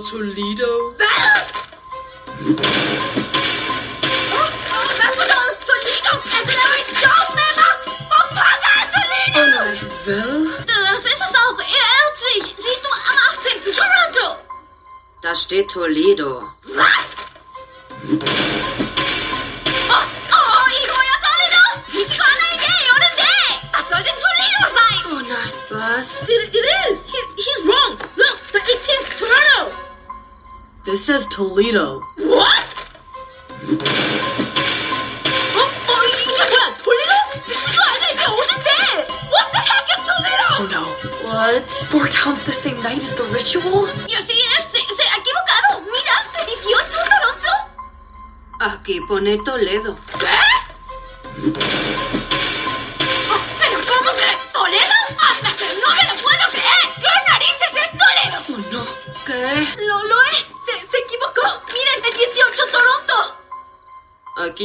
Toledo? Åh nej. Hvad? Das ist es auch. Er irrt sich. Siehst du, am 18. Toronto. Der steht Toledo. Was? Oh, oh, Igor, ja, Toledo. Ichigo Anna Idee, oder nee? Was soll denn Toledo sein? Oh nein. Was? It, it is. He, he's wrong. This says Toledo. What? 어? 어, 이게 뭐야? 톨리도? 미친 거 아니야? 이게 어딘데? What the heck is Toledo? Oh no. What? Four towns the same night as the ritual? Yo sí, se, se ha equivocado. Mira, 18 Toronto. Aquí pone Toledo.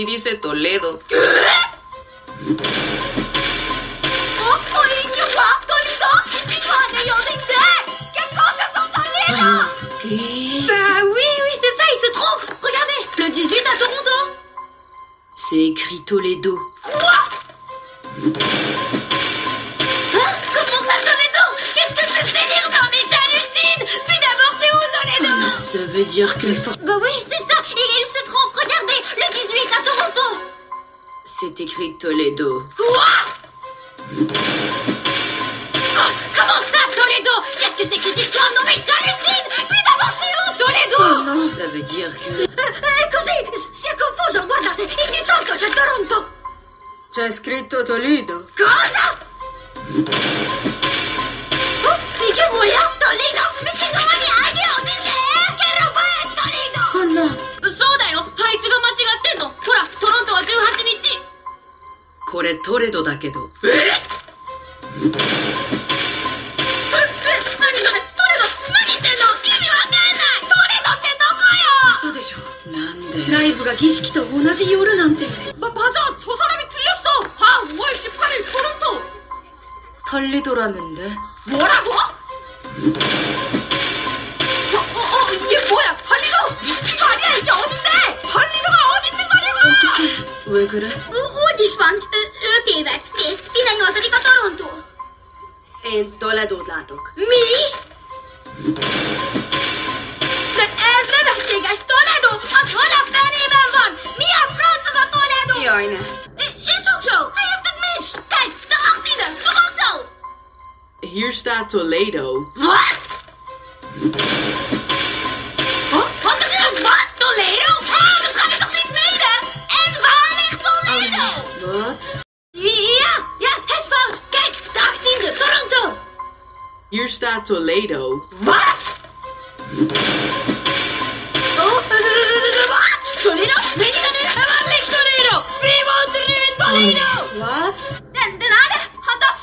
Aquí dice Toledo. ¿Qué? Oui, oui, c'est ça, il se trompe Regardez, le 18 à Toronto C'est écrit Toledo. Quoi? Hein? Comment ça Toledo? Qu'est-ce que c'est ce délire Non mais j'hallucine Puis d'abord c'est où Toledo? Ça veut dire que... Bah oui, c'est écrit Toledo. Quoi Oh, Comment ça, Toledo Qu'est-ce que c'est que cette histoire Non, mais j'hallucine Puis d'abord, c'est où, Toledo non, ça veut dire que È così, si è confuso, guardate, il 18 c'è Toronto c'è scritto Toledo. Cosa? トレドだけど。ええ何それトレド何言ってんの意味わかんないトレドってどこよそうでしょ。なんでライブが儀式と同じ夜なんて。 마, 맞아 저 사람이 틀렸어 봐 5월 18일 토론토 털리도라는데. 뭐라고? 어, 어, 어, 이게 뭐야? 발리도 미친 거 아니야? 이게 어딘데? 발리도가 어디 있는 거냐고? 왜 그래? Úgy is van. Ő, ő téved. Nézd, 18 a Toronto. Én Toledót látok. Mi? De ez nevetséges! Toledo! Az hol a fenében van? Mi a franc az a Toledo? Jaj, ne. I- Is ook zo! Hij heeft het mis! Kijk, de 18e! Toronto! Hier staat Toledo. Wat? not Toledo. What? Oh, what? Toledo? I'm like Toledo! We want to live in Toledo! What? Then, then, er det! Han tar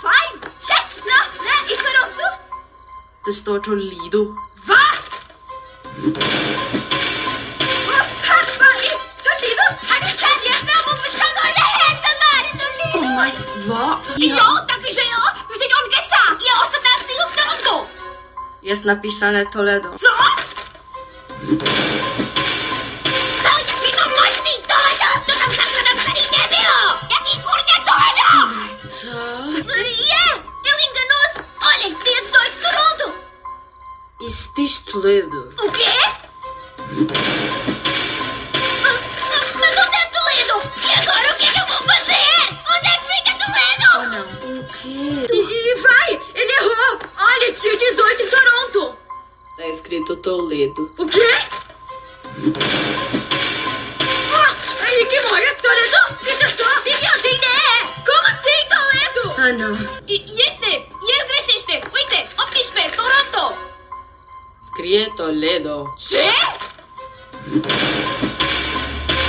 Check, no, no, it's ikke Toronto! The står Toledo. Jest napisane Toledo. Co? Co? Jaki to masz mi Toledo? To tam zawsze napisali nie było! Jaki kurnia Toledo? Co? Je! Ilinga nos! Olha, dia 18 Toronto! Toledo. Toledo. O quê? Ah, oh, aí é que mora Toledo? Veja só! Biblioteca! Como assim, Toledo? Ah, não. E, e este? E eu cresceste? Uite, optispe, Toronto! Escreve Toledo. Ce?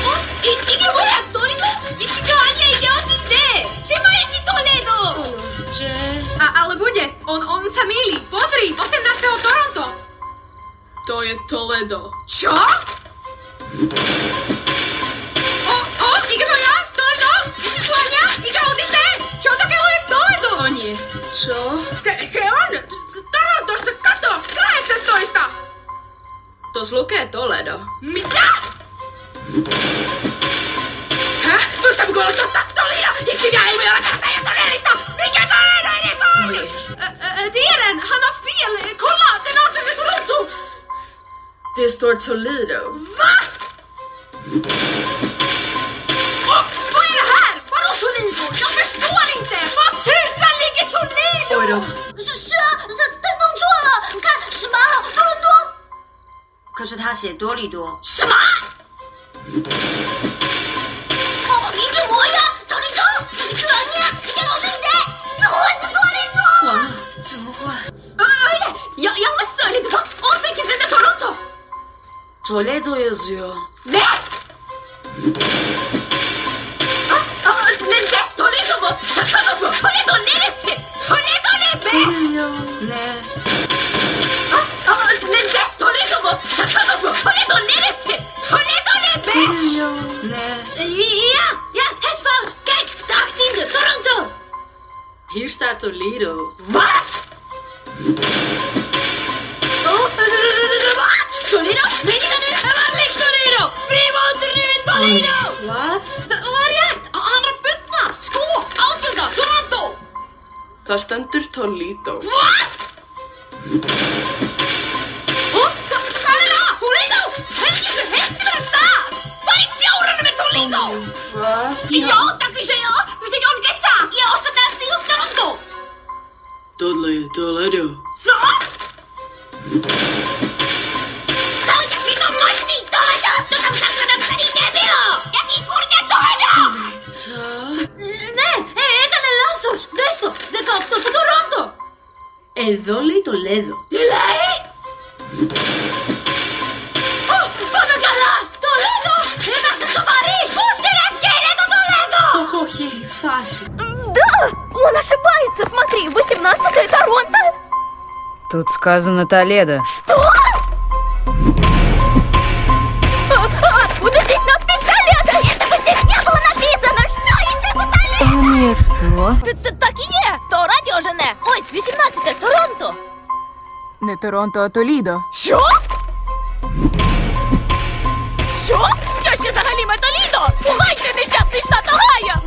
Oh, que mora é Toledo? Oh, Michigan, aí é onde te? Ce Toledo? Ce? A, ale bude, on, on sa milí. Pozri, 18. Toronto. To je Toledo. Čo? O, o, ide moja? Toledo? Ešte tu Ania? Ide odíde? Čo takého je Toledo? O nie. Čo? Se, se on! Torontossa, kato! 18! Tos lukee Toledo. Mitä? Häh? Voistaanko olla totta? Toledo! Yksikään ei voi olla Det står Toledo. Va? Oh, vad är det här? Vadå Toledo? Jag förstår inte! Var tusan ligger Toledo? Oj då. Kanske det här säger Dolido. Sma! Toledo yazıyor. Ne? Aa, aa, ne, ne? Toledo mu? Şaka mı bu? Toledo neresi? Toledo ne be? Ne? Aa, aa, ne, ne? Toledo mu? Şaka mı bu? Toledo neresi? Toledo ne be? Ne? Ja, ja, het fout. Kijk, de 18e, Toronto. Hier staat Toledo. What? Toledo! What? Var rétt! Hann er að byrna! Sko! Átjönda! Toronto! Það stendur Toledo. What? Ó, hva- hvað er það? Toledo! Helgitur, hætti vera stað! Hvað er bjóranu með Toledo? Hvað? Já, takk fyrir segja! Þú veist ekki on getsa! Ég er også nefnst í upp Toronto! Toledo. Toledo. Co? το, 18 στο Τορόντο. Εδώ λέει Toledo. Τι λέει? Ω, Πάμε καλά! Τολέδο! Είμαστε σοβαροί! Πώς την και είναι το Τολέδο! Όχι, φάση. Да, он ошибается, смотри, 18 Торонто. Тут сказано Толедо. Что? А, а, вот здесь надпись Толедо! Этого здесь не было написано! Что еще за Толедо? Нет, что? Жене! Ось 18, Торонто! Не Торонто, а Толідо. Що? Що? Що ще взагалі толідо? Пугайте нещасний штат Огайо!